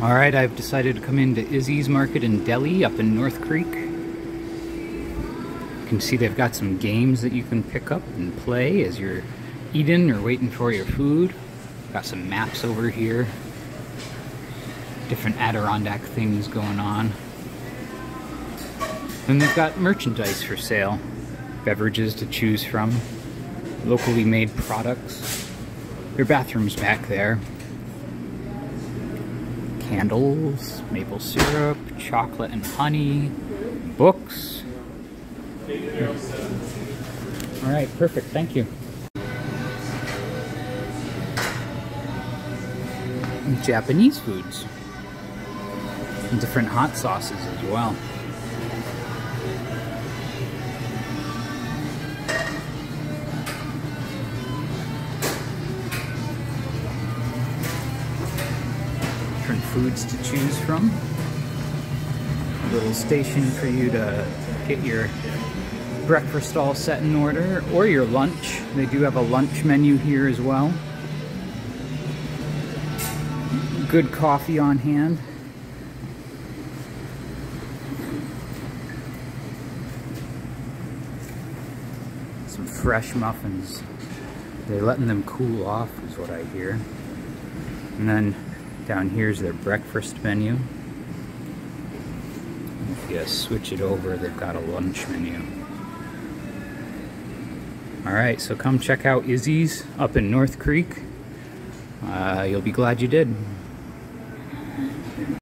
All right, I've decided to come into Izzy's Market in Deli up in North Creek. You can see they've got some games that you can pick up and play as you're eating or waiting for your food. Got some maps over here. Different Adirondack things going on. And they've got merchandise for sale. Beverages to choose from. Locally made products. Your bathroom's back there candles, maple syrup, chocolate and honey, books. Hmm. All right, perfect, thank you. Japanese foods. Different hot sauces as well. Different foods to choose from. A little station for you to get your breakfast all set in order or your lunch. They do have a lunch menu here as well. Good coffee on hand. Some fresh muffins. They're letting them cool off is what I hear. And then down here is their breakfast menu. If you switch it over, they've got a lunch menu. Alright, so come check out Izzy's up in North Creek. Uh, you'll be glad you did.